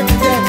amor.